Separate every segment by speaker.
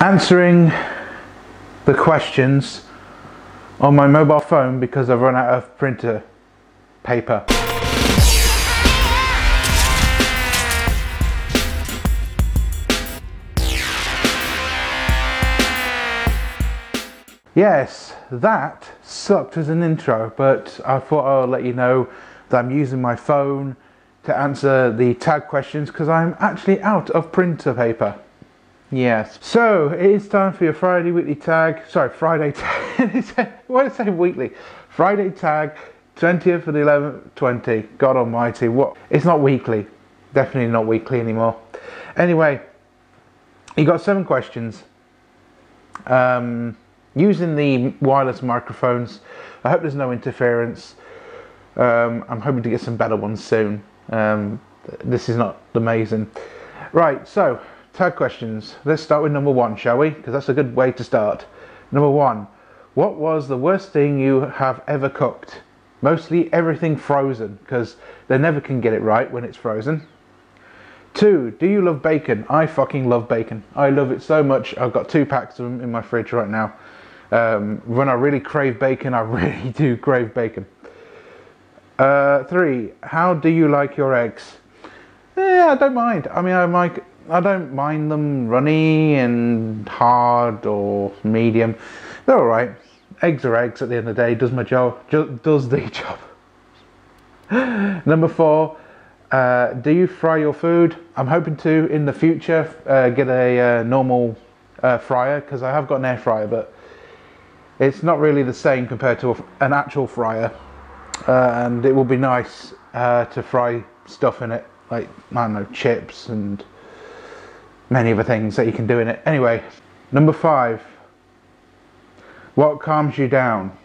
Speaker 1: answering the questions on my mobile phone because I've run out of printer paper. Yes, that sucked as an intro, but I thought I'll let you know that I'm using my phone to answer the tag questions because I'm actually out of printer paper. Yes. So it is time for your Friday weekly tag. Sorry, Friday tag. Why did I say weekly? Friday tag, 20th of the 11th, 20. God Almighty, what? It's not weekly. Definitely not weekly anymore. Anyway, you got seven questions. Um, using the wireless microphones. I hope there's no interference. Um, I'm hoping to get some better ones soon. Um, this is not amazing. Right, so tag questions. Let's start with number one, shall we? Because that's a good way to start. Number one, what was the worst thing you have ever cooked? Mostly everything frozen, because they never can get it right when it's frozen. Two, do you love bacon? I fucking love bacon. I love it so much. I've got two packs of them in my fridge right now. Um, when I really crave bacon, I really do crave bacon. Uh, three, how do you like your eggs? Yeah, I don't mind. I mean, I like, I don't mind them runny and hard or medium. They're all right. Eggs are eggs at the end of the day. Does my job. Does the job. Number four, uh, do you fry your food? I'm hoping to in the future uh, get a uh, normal uh, fryer because I have got an air fryer, but it's not really the same compared to an actual fryer uh, and it will be nice uh, to fry stuff in it like I don't know chips and many other things that you can do in it anyway number five what calms you down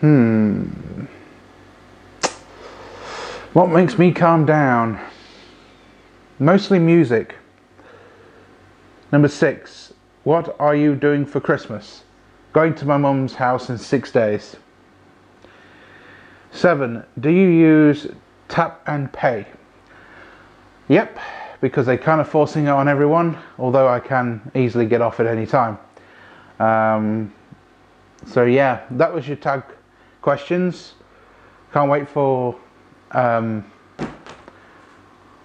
Speaker 1: hmm what makes me calm down mostly music number six what are you doing for Christmas? Going to my mum's house in six days. Seven, do you use tap and pay? Yep, because they're kind of forcing it on everyone, although I can easily get off at any time. Um, so yeah, that was your tag questions. Can't wait for um,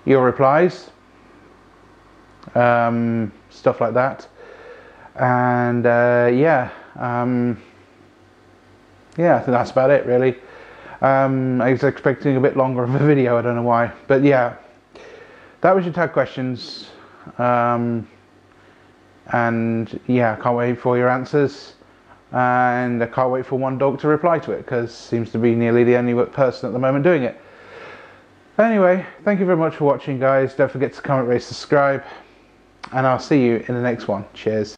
Speaker 1: your replies. Um, stuff like that and uh, yeah um, yeah I think that's about it really um, I was expecting a bit longer of a video I don't know why but yeah that was your tag questions. Um, and yeah I can't wait for your answers. And I can't wait for one dog to reply to it because seems to be nearly the only person at the moment doing it. Anyway thank you very much for watching guys. Don't forget to comment rate subscribe and I'll see you in the next one. Cheers